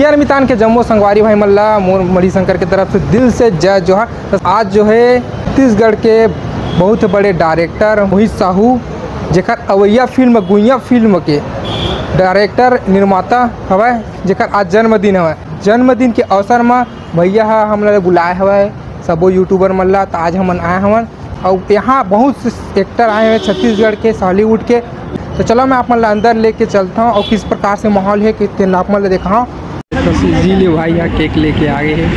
यार मितान के जम्मू संगवारी भाई मल्ला, मोर मणिशंकर की तरफ़ से दिल से जय जोहार। तो आज जो है, छत्तीसगढ़ के बहुत बड़े डायरेक्टर मोहित साहू, जेकर अवैया फ़िल्म गुइया फ़िल्म के डायरेक्टर निर्माता हवय जेकर आज जन्मदिन हवय जन्मदिन के अवसर में भैया ह बुलाए हवय सबो यूट्यूबर मल्ला तो आज हमन आए हवन। और यहाँ बहुत से एक्टर आए हैं छत्तीसगढ़ के हॉलीवुड के। तो चलो मैं आप मन ला अंदर लेके चलता हूँ और किस प्रकार से माहौल है, कितने आप मन ला देखा तो इजीली भाई यहाँ केक लेके आ गए हैं।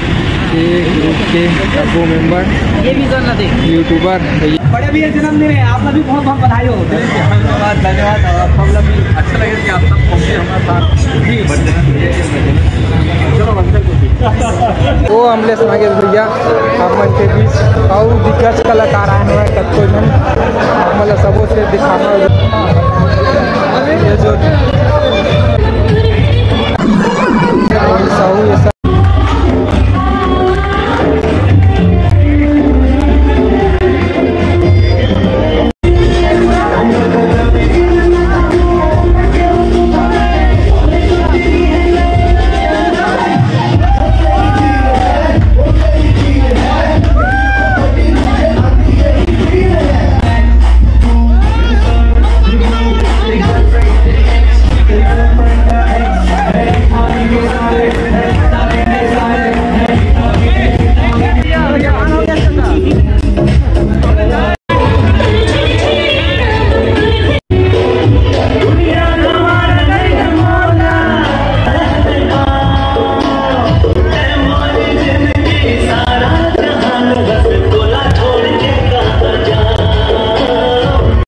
एक ग्रुप के सबो मेंबर ये भी यूट्यूबर भैया। बड़े भैया जन्मदिन है आप लोग भी बहुत बहुत बधाई हो। धन्यवाद धन्यवाद आप हम लोग भी। अच्छा लगे कि आप सब पहुँचे हमारे साथ। जी। चलो मंदिर को वो अमलेश नागेश भैया हमन के बीच और दिग्गज कलाकार आए हुए हैं कत्तो जन ला सबो से दिखाना ये जो